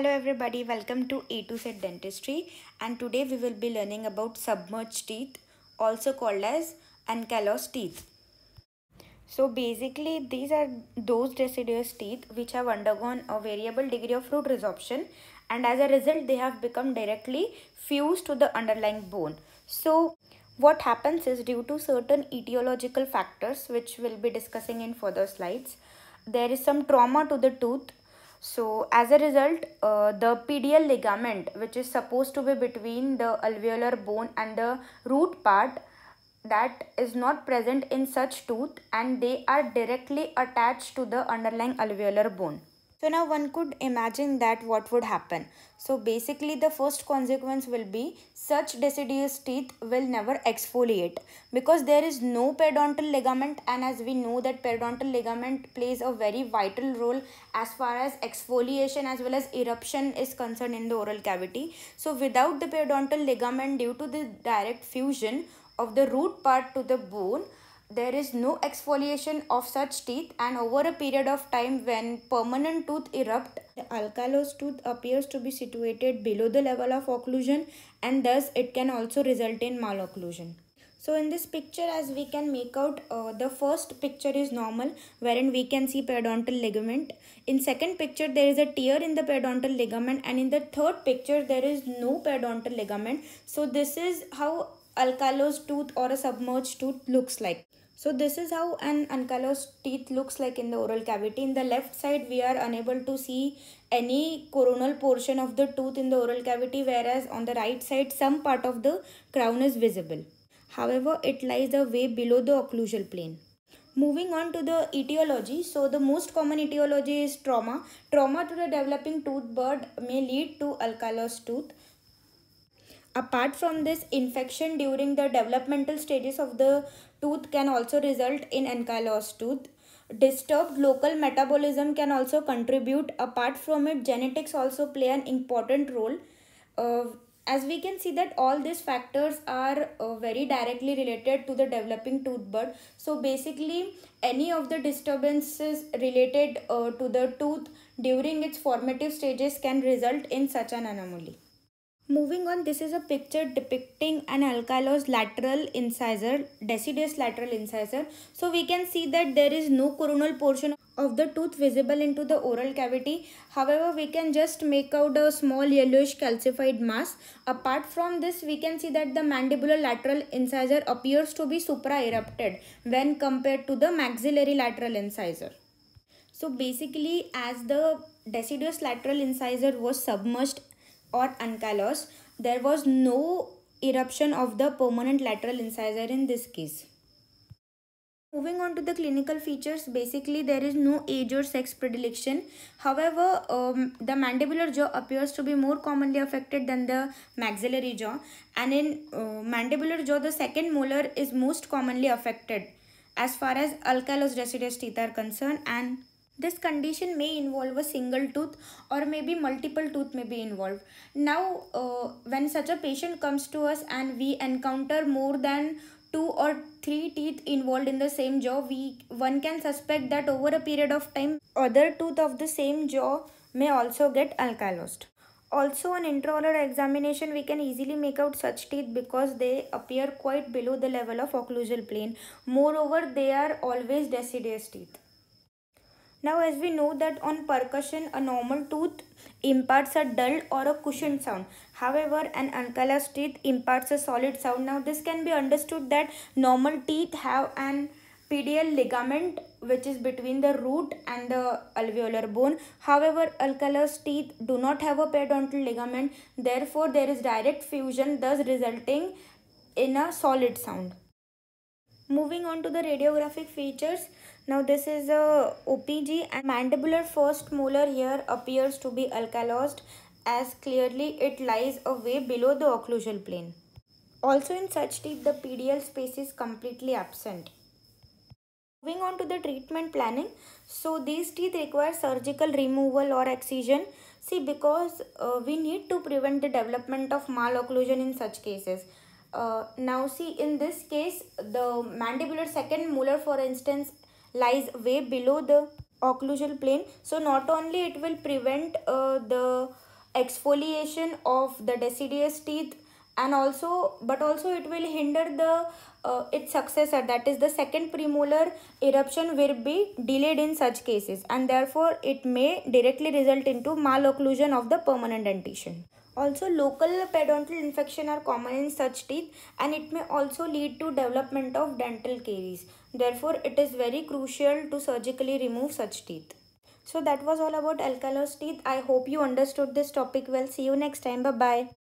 Hello everybody, welcome to A to Z Dentistry and today we will be learning about submerged teeth also called as ankylosed teeth. So basically these are those deciduous teeth which have undergone a variable degree of root resorption and as a result they have become directly fused to the underlying bone. So what happens is due to certain etiological factors which we'll be discussing in further slides there is some trauma to the tooth so as a result, uh, the PDL ligament which is supposed to be between the alveolar bone and the root part that is not present in such tooth and they are directly attached to the underlying alveolar bone. So now one could imagine that what would happen. So basically the first consequence will be such deciduous teeth will never exfoliate because there is no periodontal ligament and as we know that periodontal ligament plays a very vital role as far as exfoliation as well as eruption is concerned in the oral cavity. So without the periodontal ligament due to the direct fusion of the root part to the bone there is no exfoliation of such teeth and over a period of time when permanent tooth erupt the ankylosed tooth appears to be situated below the level of occlusion and thus it can also result in malocclusion. So in this picture as we can make out uh, the first picture is normal wherein we can see periodontal ligament. In second picture there is a tear in the periodontal ligament and in the third picture there is no periodontal ligament. So this is how ankylosed tooth or a submerged tooth looks like so this is how an ankylosed teeth looks like in the oral cavity. In the left side, we are unable to see any coronal portion of the tooth in the oral cavity, whereas on the right side, some part of the crown is visible. However, it lies a way below the occlusal plane. Moving on to the etiology. So the most common etiology is trauma. Trauma to the developing tooth bud may lead to ankylosed tooth. Apart from this, infection during the developmental stages of the tooth can also result in ankylosed tooth. Disturbed local metabolism can also contribute. Apart from it, genetics also play an important role. Uh, as we can see that all these factors are uh, very directly related to the developing tooth bud. So basically any of the disturbances related uh, to the tooth during its formative stages can result in such an anomaly. Moving on, this is a picture depicting an ankylosed lateral incisor, deciduous lateral incisor. So we can see that there is no coronal portion of the tooth visible into the oral cavity. However, we can just make out a small yellowish calcified mass. Apart from this, we can see that the mandibular lateral incisor appears to be supra-erupted when compared to the maxillary lateral incisor. So basically, as the deciduous lateral incisor was submerged or ankylosed, there was no eruption of the permanent lateral incisor in this case. Moving on to the clinical features, basically there is no age or sex predilection. However, um, the mandibular jaw appears to be more commonly affected than the maxillary jaw. And in uh, mandibular jaw, the second molar is most commonly affected as far as ankylosed deciduous teeth are concerned and this condition may involve a single tooth or maybe multiple tooth may be involved. Now, uh, when such a patient comes to us and we encounter more than two or three teeth involved in the same jaw, we one can suspect that over a period of time, other tooth of the same jaw may also get ankylosed. Also on intraoral examination, we can easily make out such teeth because they appear quite below the level of occlusal plane. Moreover, they are always deciduous teeth. Now as we know that on percussion a normal tooth imparts a dull or a cushioned sound. However an ankylosed teeth imparts a solid sound. Now this can be understood that normal teeth have an PDL ligament which is between the root and the alveolar bone. However, ankylosed teeth do not have a periodontal ligament. Therefore, there is direct fusion thus resulting in a solid sound. Moving on to the radiographic features. Now this is a OPG and mandibular first molar here appears to be ankylosed as clearly it lies away below the occlusal plane. Also in such teeth the PDL space is completely absent. Moving on to the treatment planning. So these teeth require surgical removal or excision. See because uh, we need to prevent the development of malocclusion in such cases. Uh, now see in this case the mandibular second molar for instance lies way below the occlusal plane. So not only it will prevent uh, the exfoliation of the deciduous teeth and also but also it will hinder the uh, its successor that is the second premolar eruption will be delayed in such cases and therefore it may directly result into malocclusion of the permanent dentition also local periodontal infection are common in such teeth and it may also lead to development of dental caries. Therefore it is very crucial to surgically remove such teeth. So that was all about ankylosed teeth. I hope you understood this topic well. See you next time. Bye bye